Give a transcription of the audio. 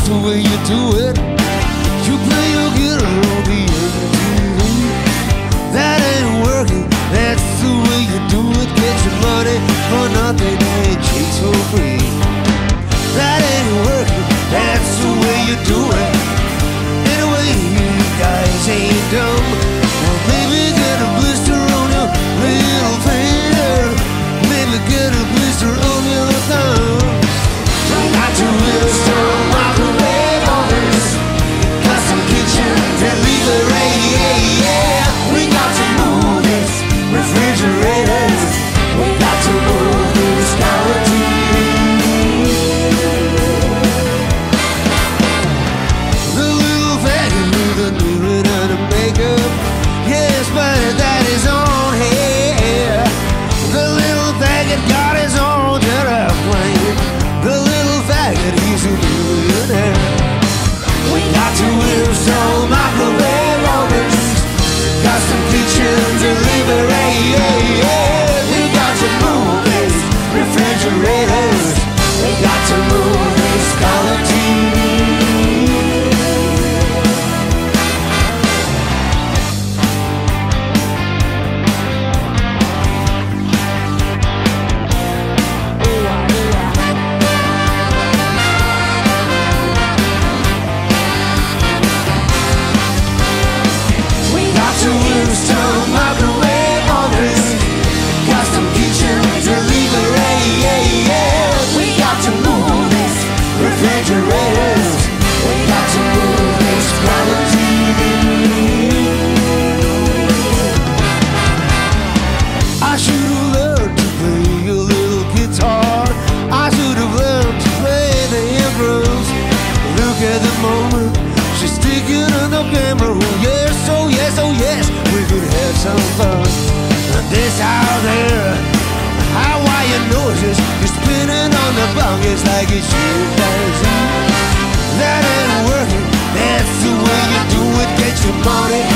That's the way you do it. You play your guitar on the MTV. That ain't working, that's the way you do it. Get your money for nothing and chase for free. That ain't working, that's the way you do it. Anyway, you guys ain't dumb. Maybe get a blister on your little finger. Maybe get a blister on your at the moment, she's sticking on the camera. Oh yes, oh yes, oh yes, we could have some fun. And this out there, Hawaiian noises, you're spinning on the buckets like a chimpanzee. That ain't working, that's the way you do it. Get your money